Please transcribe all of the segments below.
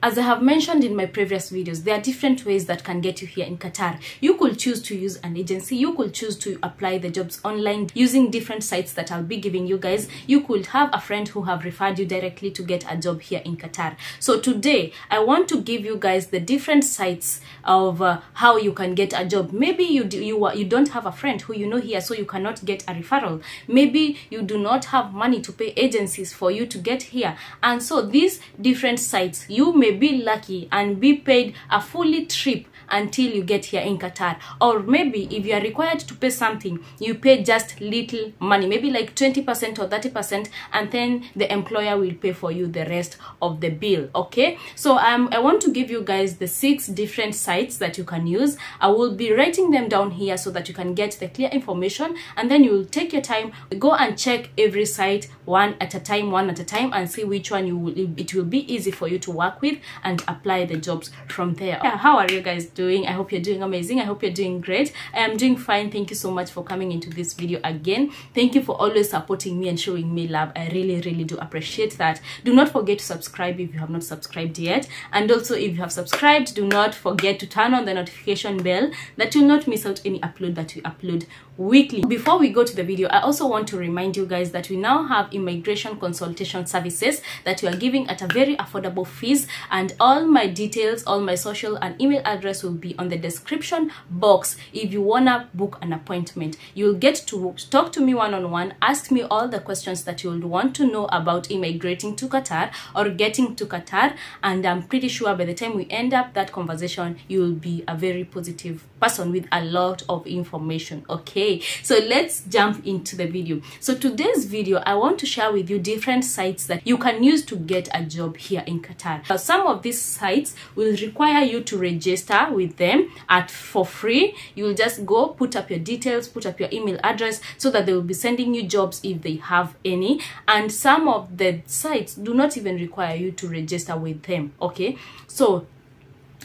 as I have mentioned in my previous videos, there are different ways that can get you here in Qatar. You could choose to use an agency. You could choose to apply the jobs online using different sites that I'll be giving you guys. You could have a friend who have referred you directly to get a job here in Qatar. So today, I want to give you guys the different sites of uh, how you can get a job. Maybe you do, you, you don't have a friend who you know here, so you cannot get a referral. Maybe you do not have money to pay agencies for you to get here, and so these different sites you may be lucky and be paid a fully trip until you get here in Qatar. Or maybe if you are required to pay something, you pay just little money, maybe like 20% or 30%, and then the employer will pay for you the rest of the bill. Okay, so um, I want to give you guys the six different sites that you can use. I will be writing them down here so that you can get the clear information, and then you will take your time, go and check every site one at a time, one at a time, and see which one you will. It will be easy for you to work with and apply the jobs from there. How are you guys doing? I hope you're doing amazing. I hope you're doing great. I am doing fine. Thank you so much for coming into this video again. Thank you for always supporting me and showing me love. I really, really do appreciate that. Do not forget to subscribe if you have not subscribed yet. And also if you have subscribed, do not forget to turn on the notification bell that you'll not miss out any upload that we upload weekly. Before we go to the video, I also want to remind you guys that we now have immigration consultation services that we are giving at a very affordable fees and all my details, all my social and email address will be on the description box if you wanna book an appointment. You'll get to talk to me one-on-one, -on -one, ask me all the questions that you would want to know about immigrating to Qatar or getting to Qatar and I'm pretty sure by the time we end up that conversation, you'll be a very positive person with a lot of information, okay? okay so let's jump into the video so today's video i want to share with you different sites that you can use to get a job here in qatar now, some of these sites will require you to register with them at for free. You will just go put up your details put up your email address so that they will be sending you jobs if they have any. And some of the sites do not even require you to register with them okay? So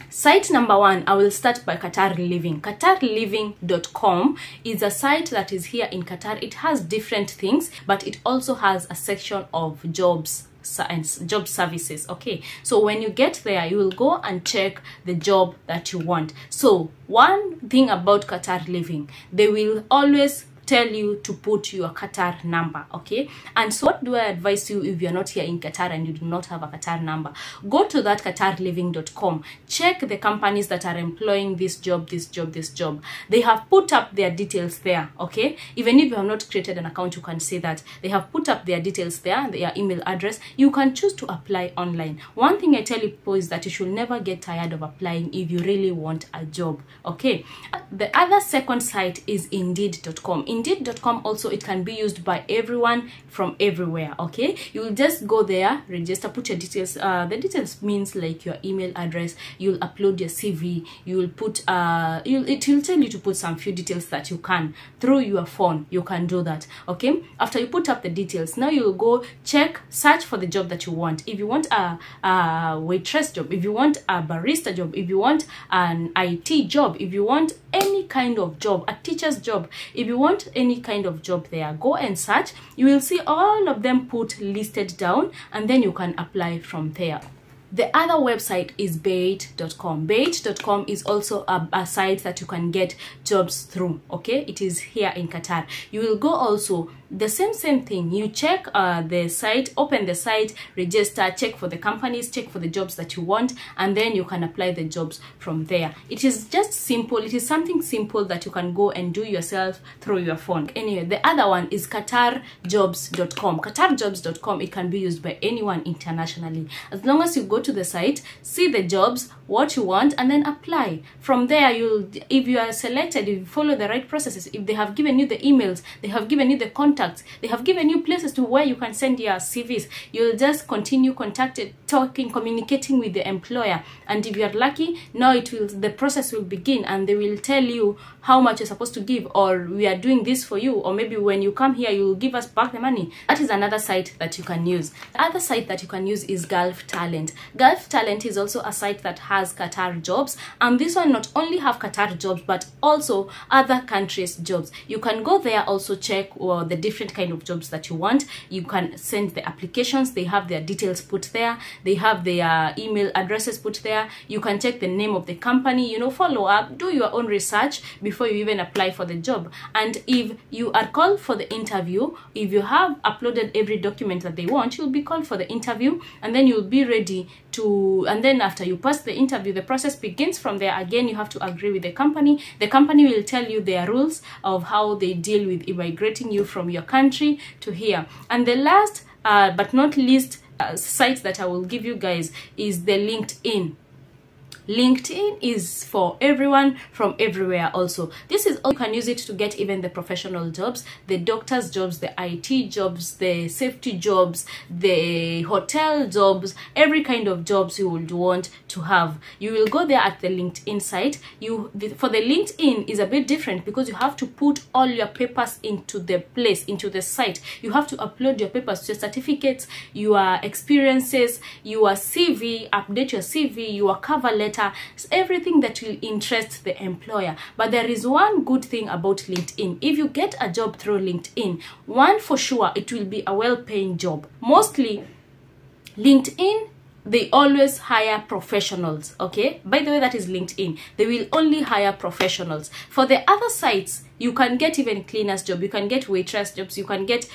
Site number one, I will start by Qatar Living. QatarLiving.com is a site that is here in Qatar. It has different things, but it also has a section of jobs and job services okay so when you get there you will go and check the job that you want so one thing about qatar living they will always tell you to put your Qatar number, okay? And so what do I advise you if you're not here in Qatar and you do not have a Qatar number? Go to that qatarliving.com. Check the companies that are employing this job, this job, this job. They have put up their details there, okay? Even if you have not created an account, you can see that. They have put up their details there, their email address. You can choose to apply online. One thing I tell you people is that you should never get tired of applying if you really want a job, okay? The other second site is indeed.com indeed.com also it can be used by everyone from everywhere okay? You'll just go there register put your details uh, the details means like your email address you'll upload your cv you'll put uh you'll, it will tell you to put some few details that you can through your phone you can do that okay? After you put up the details now you'll go check search for the job that you want. If you want a, a waitress job if you want a barista job if you want an it job if you want any kind of job a teacher's job if you want any kind of job there go and search. You will see all of them put listed down and then you can apply from there. The other website is bayt.com bayt.com is also a, a, site that you can get jobs through okay? It is here in qatar. You will go also the same same thing. You check uh, the site open the site register check for the companies check for the jobs that you want and then you can apply the jobs from there. It is just simple. It is something simple that you can go and do yourself through your phone. Anyway the other one is qatarjobs.com qatarjobs.com it can be used by anyone internationally. As long as you go to the site see the jobs what you want and then apply. From there you'll if you are selected if you follow the right processes if they have given you the emails they have given you the contacts. They have given you places to where you can send your cvs you'll just continue contacted talking communicating with the employer. And if you are lucky now it will the process will begin and they will tell you how much you're supposed to give or we are doing this for you. Or maybe when you come here you will give us back the money. That is another site that you can use. The other site that you can use is gulf talent. Gulf talent is also a site that has qatar jobs. And this one not only have qatar jobs but also other countries jobs. You can go there also check uh, the different kind of jobs that you want. You can send the applications. They have their details put there. They have their email addresses put there. You can check the name of the company you know follow up do your own research before you even apply for the job. And if you are called for the interview if you have uploaded every document that they want you'll be called for the interview and then you'll be ready to and then after you pass the interview the process begins from there. Again you have to agree with the company. The company will tell you their rules of how they deal with immigrating you from your country to here and the last uh, but not least uh, that i will give you guys is the linkedin linkedin is for everyone from everywhere also. This is all you can use it to get even the professional jobs the doctors jobs the it jobs the safety jobs the hotel jobs every kind of jobs you would want to have. You will go there at the linkedin site. You the, for the linkedin is a bit different because you have to put all your papers into the place into the site. You have to upload your papers your certificates your experiences your cv update your cv your cover letter letter everything that will interest the employer. But there is one good thing about linkedin. If you get a job through linkedin one for sure it will be a well-paying job. Mostly linkedin they always hire professionals okay? By the way that is linkedin. They will only hire professionals. For the other sites you can get even cleaners job you can get waitress jobs you can get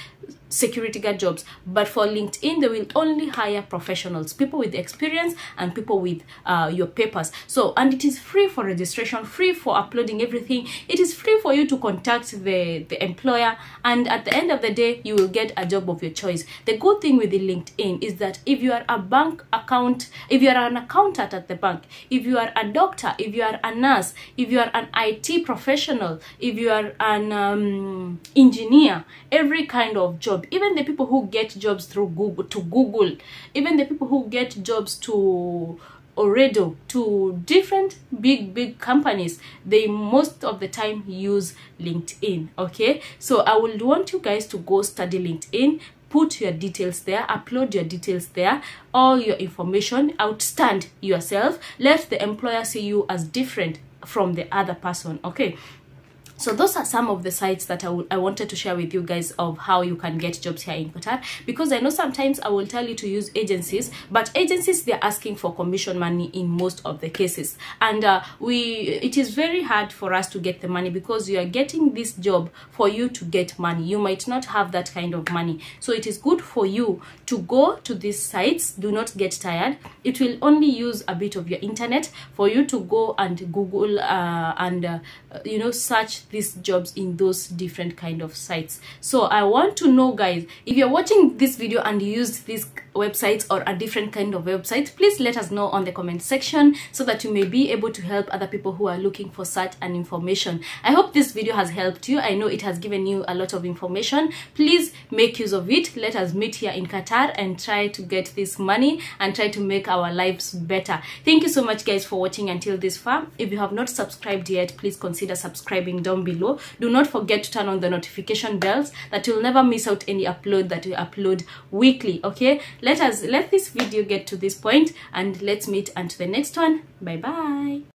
security guard jobs but for linkedin they will only hire professionals people with experience and people with uh, your papers. So and it is free for registration free for uploading everything. It is free for you to contact the the employer and at the end of the day you will get a job of your choice. The good thing with the linkedin is that if you are a bank account if you are an accountant at the bank if you are a doctor if you are a nurse if you are an it professional if you are an um, engineer every kind of job. Even the people who get jobs through google to google even the people who get jobs to Ooredoo to different big big companies they most of the time use linkedin okay? So i would want you guys to go study linkedin put your details there upload your details there all your information outstand yourself let the employer see you as different from the other person okay so those are some of the sites that I, I wanted to share with you guys of how you can get jobs here in Qatar. Because I know sometimes I will tell you to use agencies but agencies they're asking for commission money in most of the cases. And uh, we it is very hard for us to get the money because you are getting this job for you to get money. You might not have that kind of money. So it is good for you to go to these sites. Do not get tired. It will only use a bit of your internet for you to go and google uh, and uh, you know search these jobs in those different kind of sites. So i want to know guys if you're watching this video and you used these websites or a different kind of website please let us know on the comment section so that you may be able to help other people who are looking for such an information. I hope this video has helped you. I know it has given you a lot of information. Please make use of it. Let us meet here in qatar and try to get this money and try to make our lives better. Thank you so much guys for watching until this far. If you have not subscribed yet please consider subscribing down below. Do not forget to turn on the notification bells that you'll never miss out any upload that we upload weekly okay? Let us let this video get to this point and let's meet until the next one. Bye bye